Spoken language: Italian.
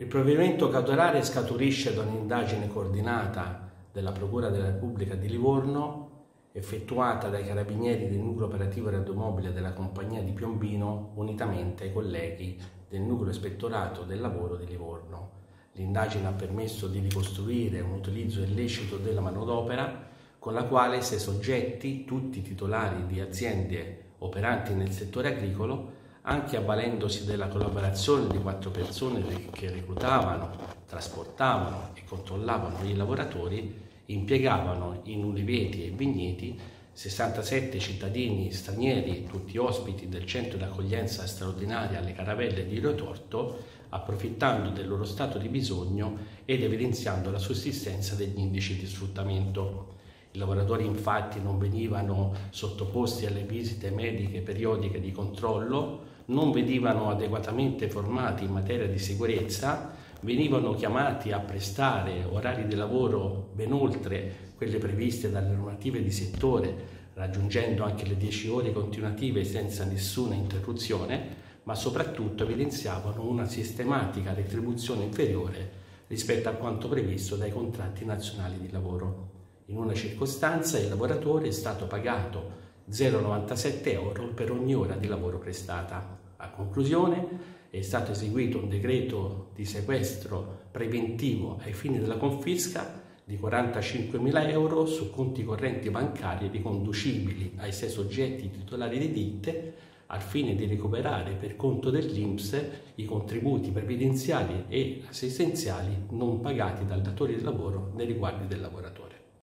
Il provvedimento cautelare scaturisce da un'indagine coordinata della Procura della Repubblica di Livorno effettuata dai carabinieri del nucleo operativo raddomobile della compagnia di Piombino unitamente ai colleghi del nucleo ispettorato del lavoro di Livorno. L'indagine ha permesso di ricostruire un utilizzo illecito della manodopera con la quale sei soggetti, tutti titolari di aziende operanti nel settore agricolo, anche avvalendosi della collaborazione di quattro persone che reclutavano, trasportavano e controllavano i lavoratori, impiegavano in uliveti e vigneti 67 cittadini stranieri, tutti ospiti del centro d'accoglienza straordinaria alle caravelle di Rotorto, approfittando del loro stato di bisogno ed evidenziando la sussistenza degli indici di sfruttamento. I lavoratori infatti non venivano sottoposti alle visite mediche periodiche di controllo, non venivano adeguatamente formati in materia di sicurezza, venivano chiamati a prestare orari di lavoro ben oltre quelle previste dalle normative di settore, raggiungendo anche le 10 ore continuative senza nessuna interruzione, ma soprattutto evidenziavano una sistematica retribuzione inferiore rispetto a quanto previsto dai contratti nazionali di lavoro. In una circostanza il lavoratore è stato pagato 0,97 euro per ogni ora di lavoro prestata. A conclusione è stato eseguito un decreto di sequestro preventivo ai fini della confisca di 45.000 euro su conti correnti bancari riconducibili ai sei soggetti titolari di ditte al fine di recuperare per conto dell'Inps i contributi previdenziali e assistenziali non pagati dal datore di lavoro nei riguardi del lavoratore.